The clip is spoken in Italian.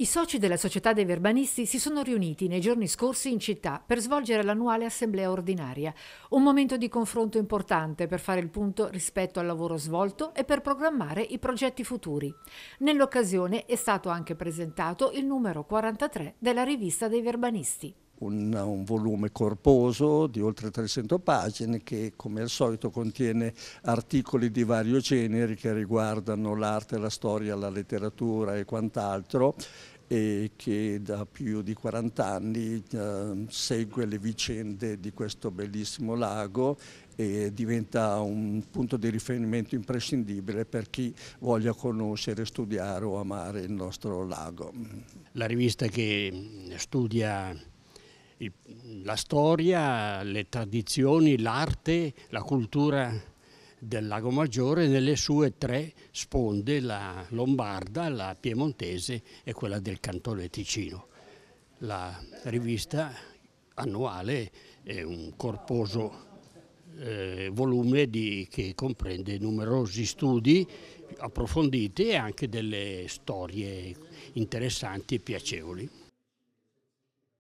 I soci della Società dei Verbanisti si sono riuniti nei giorni scorsi in città per svolgere l'annuale assemblea ordinaria, un momento di confronto importante per fare il punto rispetto al lavoro svolto e per programmare i progetti futuri. Nell'occasione è stato anche presentato il numero 43 della rivista dei Verbanisti. Un, un, volume corposo di oltre 300 pagine che come al solito contiene articoli di vario genere che riguardano l'arte, la storia, la letteratura e quant'altro e che da più di 40 anni eh, segue le vicende di questo bellissimo lago e diventa un punto di riferimento imprescindibile per chi voglia conoscere, studiare o amare il nostro lago. La rivista che studia la storia, le tradizioni, l'arte, la cultura del Lago Maggiore nelle sue tre sponde, la lombarda, la piemontese e quella del Cantone Ticino. La rivista annuale è un corposo eh, volume di, che comprende numerosi studi approfonditi e anche delle storie interessanti e piacevoli.